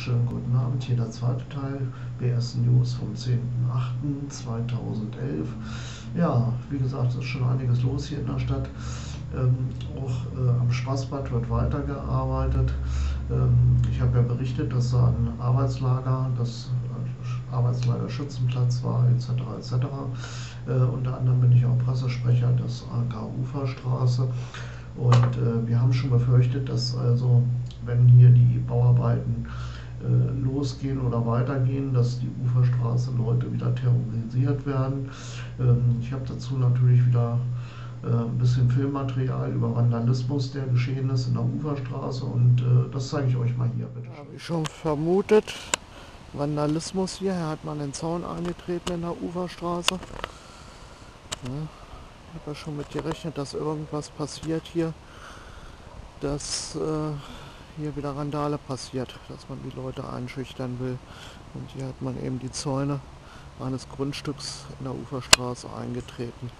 schönen guten Abend. Hier der zweite Teil BS News vom 10.08.2011. Ja, wie gesagt, ist schon einiges los hier in der Stadt. Ähm, auch äh, am Spaßbad wird weitergearbeitet. Ähm, ich habe ja berichtet, dass da ein Arbeitslager, das äh, Arbeitslager Schützenplatz war, etc. etc. Äh, unter anderem bin ich auch Pressesprecher des AK Uferstraße. Und äh, wir haben schon befürchtet, dass also, wenn hier die Bauarbeiten losgehen oder weitergehen, dass die Uferstraße Leute wieder terrorisiert werden. Ähm, ich habe dazu natürlich wieder äh, ein bisschen Filmmaterial über Vandalismus, der geschehen ist in der Uferstraße und äh, das zeige ich euch mal hier, bitte. Habe ich schon vermutet, Vandalismus hier, hier hat man den Zaun eingetreten in der Uferstraße. Ich habe ja schon mit gerechnet, dass irgendwas passiert hier, dass äh, hier wieder Randale passiert, dass man die Leute einschüchtern will. Und hier hat man eben die Zäune eines Grundstücks in der Uferstraße eingetreten,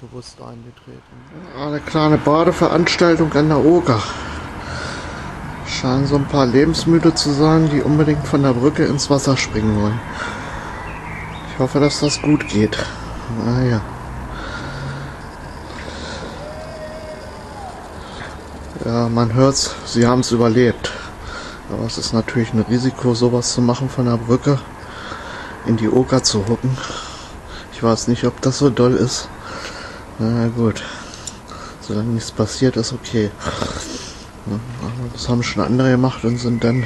bewusst eingetreten. Eine kleine Badeveranstaltung an der Oger. Scheinen so ein paar Lebensmüde zu sein, die unbedingt von der Brücke ins Wasser springen wollen. Ich hoffe, dass das gut geht. Naja. Ja, man hört's, sie haben es überlebt. Aber es ist natürlich ein Risiko, sowas zu machen von der Brücke in die Oker zu hucken. Ich weiß nicht, ob das so doll ist. Na gut. Solange nichts passiert, ist okay. Das haben schon andere gemacht und sind dann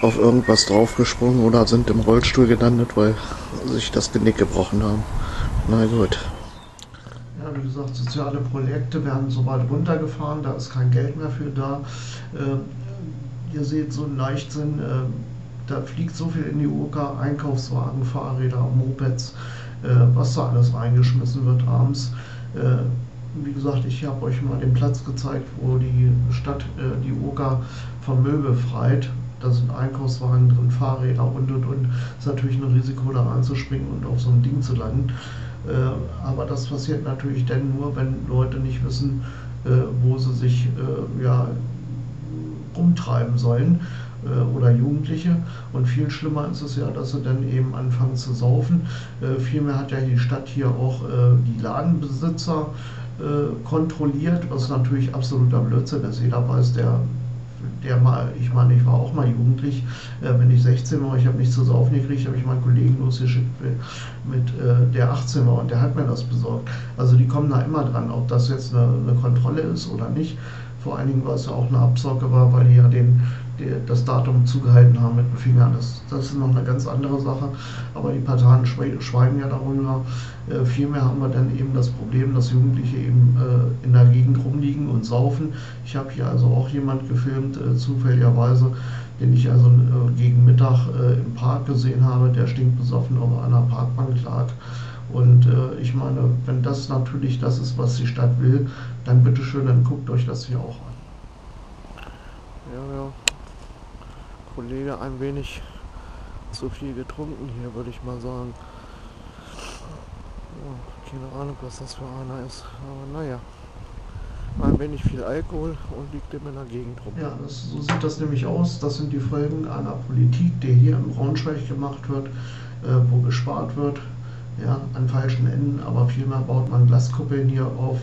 auf irgendwas draufgesprungen oder sind im Rollstuhl gelandet, weil sich das Genick gebrochen haben. Na gut wie gesagt, soziale Projekte werden so weit runtergefahren, da ist kein Geld mehr für da. Äh, ihr seht so einen Leichtsinn, äh, da fliegt so viel in die UK, Einkaufswagen, Fahrräder, Mopeds, äh, was da alles reingeschmissen wird abends. Äh, wie gesagt, ich habe euch mal den Platz gezeigt, wo die Stadt äh, die Oka vom Müll befreit. Da sind Einkaufswagen drin, Fahrräder und und und. Ist natürlich ein Risiko, da reinzuspringen und auf so ein Ding zu landen. Äh, aber das passiert natürlich dann nur, wenn Leute nicht wissen, äh, wo sie sich äh, ja, rumtreiben sollen oder Jugendliche. Und viel schlimmer ist es ja, dass sie dann eben anfangen zu saufen. vielmehr hat ja die Stadt hier auch die Ladenbesitzer kontrolliert, was natürlich absoluter Blödsinn ist. Jeder weiß, der der mal, ich meine, ich war auch mal jugendlich, äh, wenn ich 16 war, ich habe nichts zu saufen gekriegt, habe ich meinen Kollegen losgeschickt mit, äh, der 18 war und der hat mir das besorgt. Also die kommen da immer dran, ob das jetzt eine, eine Kontrolle ist oder nicht. Vor allen Dingen, weil es ja auch eine Absauge war, weil die ja den, die, das Datum zugehalten haben mit dem Finger. Das, das ist noch eine ganz andere Sache. Aber die Parteien schweigen ja darüber. Äh, vielmehr haben wir dann eben das Problem, dass Jugendliche eben äh, in der Gegend rumliegen und saufen. Ich habe hier also auch jemand gefilmt, äh, zufälligerweise, den ich also äh, gegen Mittag äh, im Park gesehen habe, der stinkbesoffen auf einer Parkbank lag. Und äh, ich meine, wenn das natürlich das ist, was die Stadt will, dann bitteschön, dann guckt euch das hier auch an. Ja, ja. Kollege ein wenig zu viel getrunken hier, würde ich mal sagen. Ja, keine Ahnung, was das für einer ist. Aber naja. Ein wenig viel Alkohol und liegt immer in der Gegend rum. Ja, das, so sieht das nämlich aus. Das sind die Folgen einer Politik, die hier im Braunschweig gemacht wird, äh, wo gespart wird ja, an falschen Enden, aber vielmehr baut man Glaskuppeln hier auf,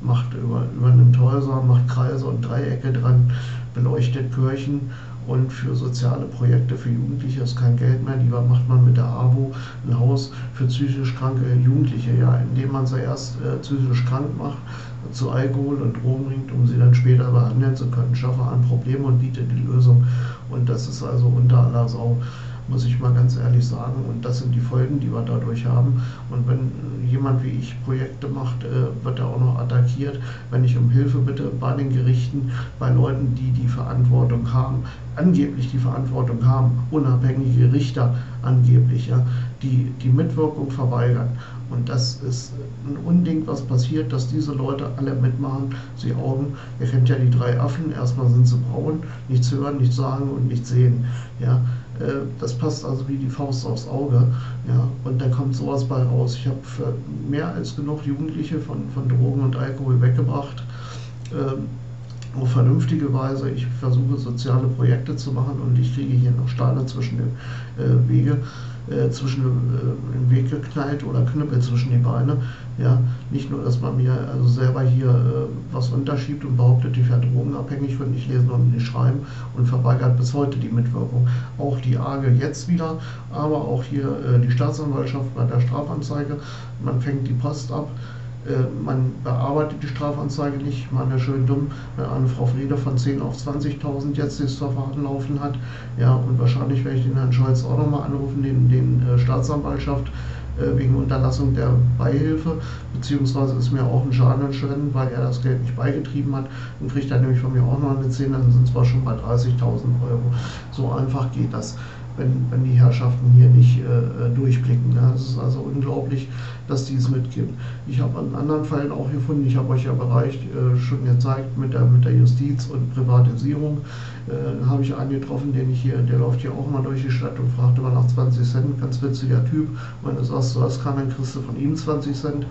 macht über, übernimmt Häuser, macht Kreise und Dreiecke dran, beleuchtet Kirchen und für soziale Projekte für Jugendliche ist kein Geld mehr. Lieber macht man mit der AWO ein Haus für psychisch kranke Jugendliche, ja, indem man sie erst äh, psychisch krank macht, zu Alkohol und Drogen bringt, um sie dann später behandeln zu können. Schaffe ein Problem und bietet die Lösung. Und das ist also unter aller Sau muss ich mal ganz ehrlich sagen. Und das sind die Folgen, die wir dadurch haben. Und wenn jemand wie ich Projekte macht, äh, wird er auch noch attackiert, wenn ich um Hilfe bitte bei den Gerichten, bei Leuten, die die Verantwortung haben, angeblich die Verantwortung haben, unabhängige Richter angeblich, ja, die die Mitwirkung verweigern. Und das ist ein Unding, was passiert, dass diese Leute alle mitmachen. Sie Augen, ihr kennt ja die drei Affen, erstmal sind sie braun, nichts hören, nichts sagen und nichts sehen. Ja, äh, das passt also wie die Faust aufs Auge. Ja, und dann kommt sowas bei raus. Ich habe mehr als genug Jugendliche von, von Drogen und Alkohol weggebracht. Ähm, auf vernünftige Weise. Ich versuche soziale Projekte zu machen und ich kriege hier noch Steine zwischen den äh, Wege, äh, zwischen äh, den Weg geknallt oder Knüppel zwischen die Beine. Ja, nicht nur, dass man mir also selber hier äh, was unterschiebt und behauptet, ich wäre drogenabhängig, würde nicht lesen und nicht schreiben und verweigert bis heute die Mitwirkung. Auch die AGE jetzt wieder, aber auch hier äh, die Staatsanwaltschaft bei der Strafanzeige. Man fängt die Post ab. Äh, man bearbeitet die Strafanzeige nicht. Ich meine, schön dumm, wenn eine Frau Friede von 10 auf 20.000 jetzt das Verfahren laufen hat. Ja, und wahrscheinlich werde ich den Herrn Scholz auch nochmal anrufen, den, den äh, Staatsanwaltschaft, äh, wegen Unterlassung der Beihilfe, beziehungsweise ist mir auch ein Schaden entstanden, weil er das Geld nicht beigetrieben hat. Dann kriegt er nämlich von mir auch noch eine 10, dann sind es zwar schon bei 30.000 Euro. So einfach geht das wenn, wenn die Herrschaften hier nicht äh, durchblicken. Ja. Es ist also unglaublich, dass die es mitgibt. Ich habe an anderen Fällen auch gefunden, ich habe euch ja bereicht, äh, schon gezeigt mit der, mit der Justiz und Privatisierung, äh, habe ich einen getroffen, den ich hier, der läuft hier auch mal durch die Stadt und fragte mal nach 20 Cent, ganz witziger Typ. Wenn du sagst, du hast keinen, dann kriegst du von ihm 20 Cent.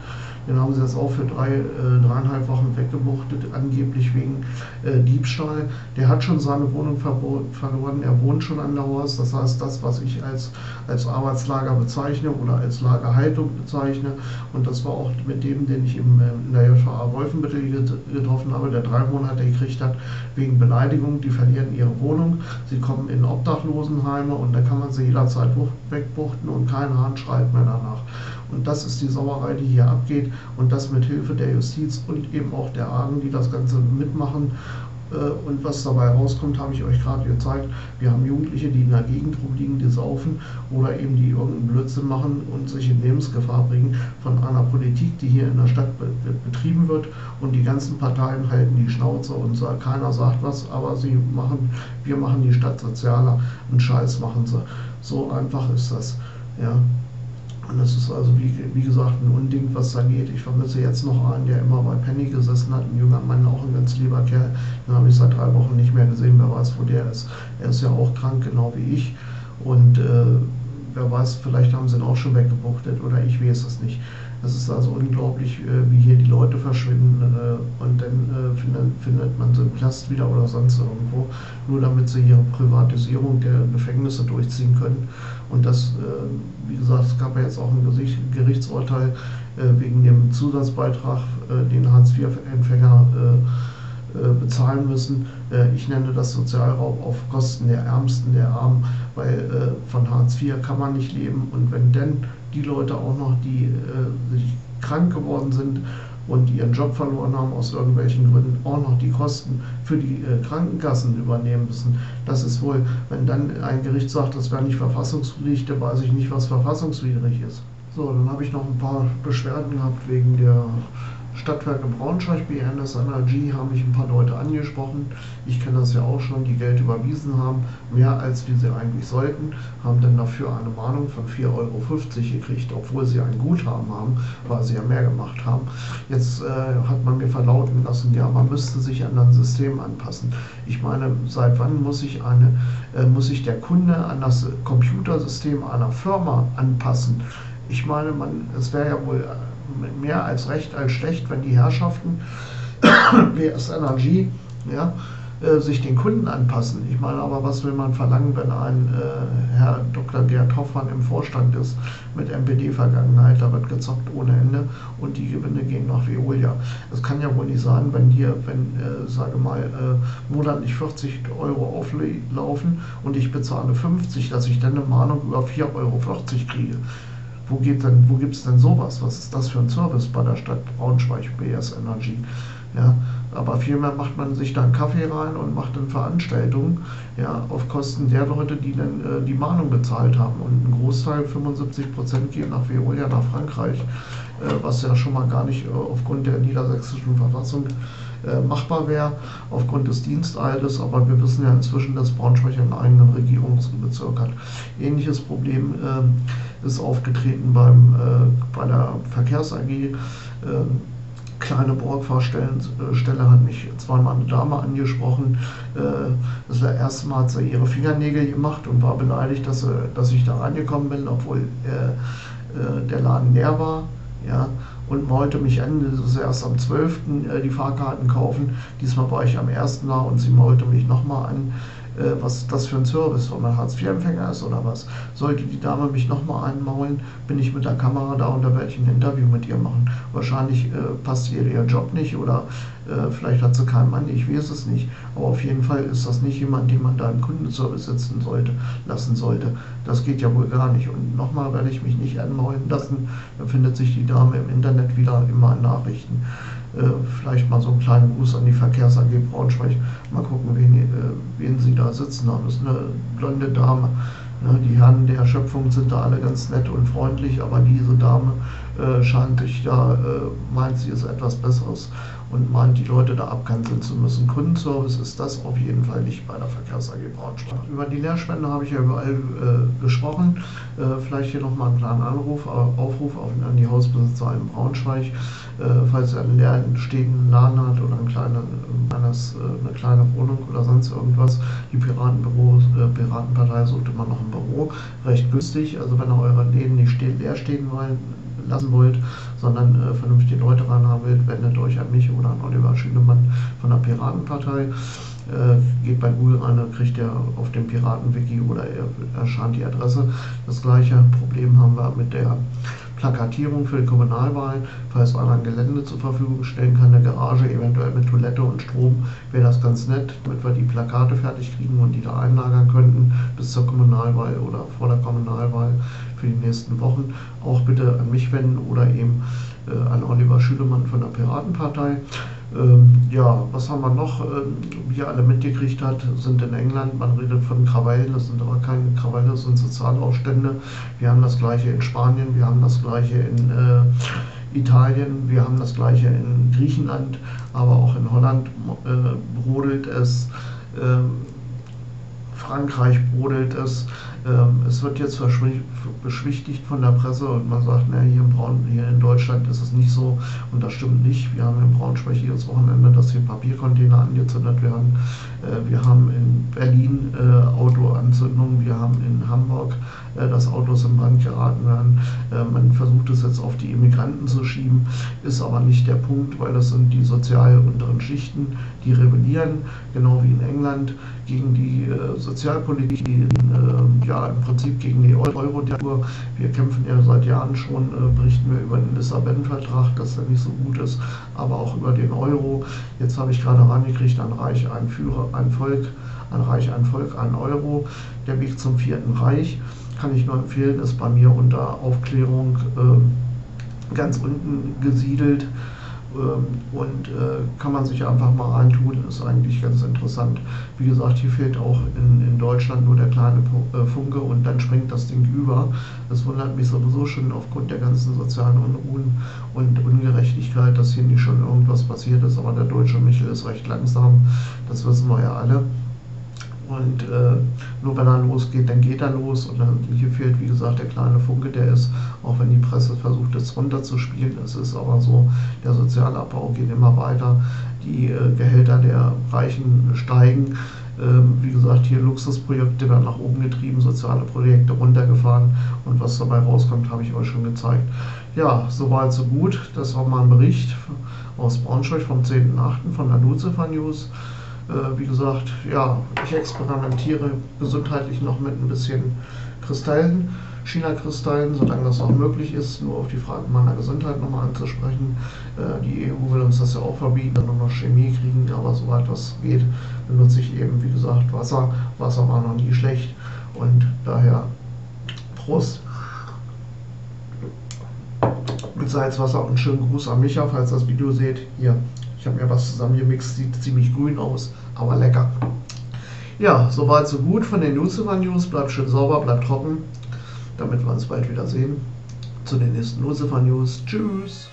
Den haben sie jetzt auch für drei, äh, dreieinhalb Wochen weggebuchtet, angeblich wegen äh, Diebstahl. Der hat schon seine Wohnung verloren, er wohnt schon an der Horst. Das heißt, das, was ich als, als Arbeitslager bezeichne oder als Lagerhaltung bezeichne, und das war auch mit dem, den ich im, äh, in der JVA Wolfenbüttel getroffen habe, der drei Monate gekriegt hat, wegen Beleidigung, die verlieren ihre Wohnung, sie kommen in Obdachlosenheime und da kann man sie jederzeit wegbuchten und kein Hahn schreit mehr danach. Und das ist die Sauerei, die hier abgeht und das mit Hilfe der Justiz und eben auch der Argen, die das Ganze mitmachen. Äh, und was dabei rauskommt, habe ich euch gerade gezeigt. Wir haben Jugendliche, die in der Gegend rumliegen, die saufen oder eben die irgendeinen Blödsinn machen und sich in Lebensgefahr bringen von einer Politik, die hier in der Stadt betrieben wird. Und die ganzen Parteien halten die Schnauze und keiner sagt was, aber sie machen, wir machen die Stadt sozialer. und Scheiß machen sie. So einfach ist das. Ja. Und das ist also, wie, wie gesagt, ein Unding, was da geht. Ich vermisse jetzt noch einen, der immer bei Penny gesessen hat, ein junger Mann, auch ein ganz lieber Kerl. Den habe ich seit drei Wochen nicht mehr gesehen, wer weiß, wo der ist. Er ist ja auch krank, genau wie ich. Und äh, wer weiß, vielleicht haben sie ihn auch schon weggebuchtet oder ich weiß es nicht. Es ist also unglaublich, äh, wie hier die Leute verschwinden äh, und dann äh, findet, man sie im Knast wieder oder sonst irgendwo, nur damit sie ihre Privatisierung der Gefängnisse durchziehen können. Und das, wie gesagt, es gab ja jetzt auch ein Gerichtsurteil wegen dem Zusatzbeitrag, den Hartz-IV-Empfänger bezahlen müssen. ich nenne das Sozialraub auf Kosten der Ärmsten, der Armen, weil von Hartz IV kann man nicht leben. Und wenn denn die Leute auch noch, die äh, krank geworden sind und ihren Job verloren haben aus irgendwelchen Gründen, auch noch die Kosten für die äh, Krankenkassen übernehmen müssen. Das ist wohl, wenn dann ein Gericht sagt, das wäre nicht verfassungswidrig, dann weiß ich nicht, was verfassungswidrig ist. So, dann habe ich noch ein paar Beschwerden gehabt wegen der Stadtwerke Braunschweig, BNS Energy, haben mich ein paar Leute angesprochen. Ich kenne das ja auch schon, die Geld überwiesen haben, mehr als wie sie eigentlich sollten, haben dann dafür eine Mahnung von 4,50 Euro gekriegt, obwohl sie ein Guthaben haben, weil sie ja mehr gemacht haben. Jetzt äh, hat man mir verlauten lassen, ja, man müsste sich an das System anpassen. Ich meine, seit wann muss sich, eine, äh, muss sich der Kunde an das Computersystem einer Firma anpassen? Ich meine, man, es wäre ja wohl mehr als recht als schlecht, wenn die Herrschaften WS Energy ja, äh, sich den Kunden anpassen. Ich meine aber, was will man verlangen, wenn ein äh, Herr Dr. Gerd Hoffmann im Vorstand ist mit MPD-Vergangenheit, da wird gezockt ohne Ende und die Gewinne gehen nach Veolia. Es kann ja wohl nicht sein, wenn hier, wenn, äh, sage mal, äh, monatlich 40 Euro auflaufen und ich bezahle 50, dass ich dann eine Mahnung über 4,40 Euro kriege wo, gibt es denn sowas? Was ist das für ein Service bei der Stadt Braunschweig, BS Energy? Ja, aber vielmehr macht man sich da einen Kaffee rein und macht dann Veranstaltungen ja, auf Kosten der Leute, die dann äh, die Mahnung bezahlt haben. Und ein Großteil, 75 Prozent, geht nach Veolia, nach Frankreich, äh, was ja schon mal gar nicht äh, aufgrund der niedersächsischen Verfassung äh, machbar wäre, aufgrund des Dienstaltes. Aber wir wissen ja inzwischen, dass Braunschweig einen eigenen Regierungsbezirk hat. Ähnliches Problem ähm, ist aufgetreten beim, äh, bei der Verkehrs AG. Ähm, kleine Borgfahrstelle hat mich zweimal eine Dame angesprochen. Äh, das erste Mal hat sie ihre Fingernägel gemacht und war beleidigt, dass, sie, dass ich da reingekommen bin, obwohl äh, der Laden leer war. Ja, und wollte mich Ende, ist erst am 12. Äh, die Fahrkarten kaufen. Diesmal war ich am 1. da und sie wollte mich nochmal an äh, was das für ein Service, ob man Hartz-IV-Empfänger ist oder was. Sollte die Dame mich nochmal einmaulen, bin ich mit der Kamera da und da werde ich ein Interview mit ihr machen. Wahrscheinlich äh, passt ihr ihr Job nicht oder äh, vielleicht hat sie keinen Mann, ich weiß es nicht. Aber auf jeden Fall ist das nicht jemand, den man da im Kundenservice sitzen sollte, lassen sollte. Das geht ja wohl gar nicht. Und nochmal werde ich mich nicht anmaulen lassen. Da findet sich die Dame im Internet wieder immer in Nachrichten. Äh, vielleicht mal so einen kleinen Gruß an die Verkehrs AG Braunschweig. Mal gucken, wen, äh, wen sie da sitzen haben. Das ist eine blonde Dame. Ne? Die Herren der Schöpfung sind da alle ganz nett und freundlich, aber diese Dame äh, scheint sich da, äh, meint sie ist etwas Besseres und meint, die Leute da abkanzeln zu müssen. Kundenservice ist das auf jeden Fall nicht bei der Verkehrs AG Braunschweig. Über die Leerspende habe ich ja überall äh, gesprochen. Äh, vielleicht hier nochmal einen kleinen Anruf, äh, Aufruf auf, an die Hausbesitzer in Braunschweig. Äh, falls er einen leerstehenden Laden hat oder ein kleine, eines, eine kleine Wohnung oder sonst irgendwas. Die Piratenbüros, Piratenpartei sucht immer noch ein Büro, recht günstig. Also wenn ihr eure Läden nicht leer stehen wollen, lassen wollt, sondern äh, vernünftige Leute ranhaben wollt, wendet euch an mich oder an Oliver Schünemann von der Piratenpartei. Äh, geht bei Google rein, dann kriegt ihr auf dem Piratenwiki oder erscheint die Adresse. Das gleiche Problem haben wir mit der Plakatierung für die Kommunalwahlen, falls einer ein Gelände zur Verfügung stellen kann, eine Garage, eventuell mit Toilette und Strom, wäre das ganz nett, damit wir die Plakate fertig kriegen und die da einlagern könnten bis zur Kommunalwahl oder vor der Kommunalwahl für die nächsten Wochen. Auch bitte an mich wenden oder eben äh, an Oliver Schülemann von der Piratenpartei. Ähm, ja, was haben wir noch, ähm, wie ihr alle mitgekriegt habt, sind in England, man redet von Krawallen, das sind aber keine Krawallen, das sind Sozialaufstände. Wir haben das gleiche in Spanien, wir haben das gleiche in äh, Italien, wir haben das gleiche in Griechenland, aber auch in Holland äh, brodelt es. Äh, Frankreich brodelt es. Ähm, es wird jetzt beschwichtigt von der Presse und man sagt, na, hier, in Braun, hier in Deutschland ist es nicht so und das stimmt nicht. Wir haben in Braunschweig jedes Wochenende, dass hier Papiercontainer angezündet werden. Äh, wir haben in Berlin äh, Autoanzündungen, wir haben in Hamburg, äh, dass Autos in Brand geraten werden. Man versucht es jetzt auf die Immigranten zu schieben, ist aber nicht der Punkt, weil das sind die sozial unteren Schichten, die rebellieren, genau wie in England, gegen die Sozialpolitik, die ja im Prinzip gegen die Euro-Diktatur. Wir kämpfen ja seit Jahren schon, berichten wir über den Lissabon-Vertrag, dass der nicht so gut ist, aber auch über den Euro. Jetzt habe ich gerade rangekriegt, ein Reich, ein Führer, ein Volk, ein Reich, ein Volk, ein Euro. Der Weg zum Vierten Reich kann ich nur empfehlen, ist bei mir unter Aufklärung äh, ganz unten gesiedelt. Ähm, und äh, kann man sich einfach mal reintun, ist eigentlich ganz interessant. Wie gesagt, hier fehlt auch in, in Deutschland nur der kleine äh, Funke und dann springt das Ding über. Das wundert mich sowieso schon aufgrund der ganzen sozialen Unruhen und Ungerechtigkeit, dass hier nicht schon irgendwas passiert ist, aber der deutsche Michel ist recht langsam, das wissen wir ja alle. Und äh, nur wenn er losgeht, dann geht er los. Und dann, hier fehlt, wie gesagt, der kleine Funke, der ist, auch wenn die Presse versucht, es runterzuspielen, es ist aber so, der Sozialabbau geht immer weiter. Die äh, Gehälter der Reichen steigen. Ähm, wie gesagt, hier Luxusprojekte werden nach oben getrieben, soziale Projekte runtergefahren. Und was dabei rauskommt, habe ich euch schon gezeigt. Ja, soweit, so gut. Das war mal ein Bericht aus Braunschweig vom 10.8. von der Lucifer News. Äh, wie gesagt, ja, ich experimentiere gesundheitlich noch mit ein bisschen Kristallen, China-Kristallen, solange das noch möglich ist, nur auf die Frage meiner Gesundheit nochmal anzusprechen. Äh, die EU will uns das ja auch verbieten, dann noch Chemie kriegen, aber soweit das geht, benutze ich eben, wie gesagt, Wasser. Wasser war noch nie schlecht und daher Prost mit Salzwasser und schönen Gruß an Micha, falls das Video seht. Hier, ich habe mir was zusammengemixt, sieht ziemlich grün aus, aber lecker. Ja, soweit so gut von den Lucifer News. Bleibt schön sauber, bleibt trocken, damit wir uns bald wieder sehen. Zu den nächsten Lucifer News. Tschüss.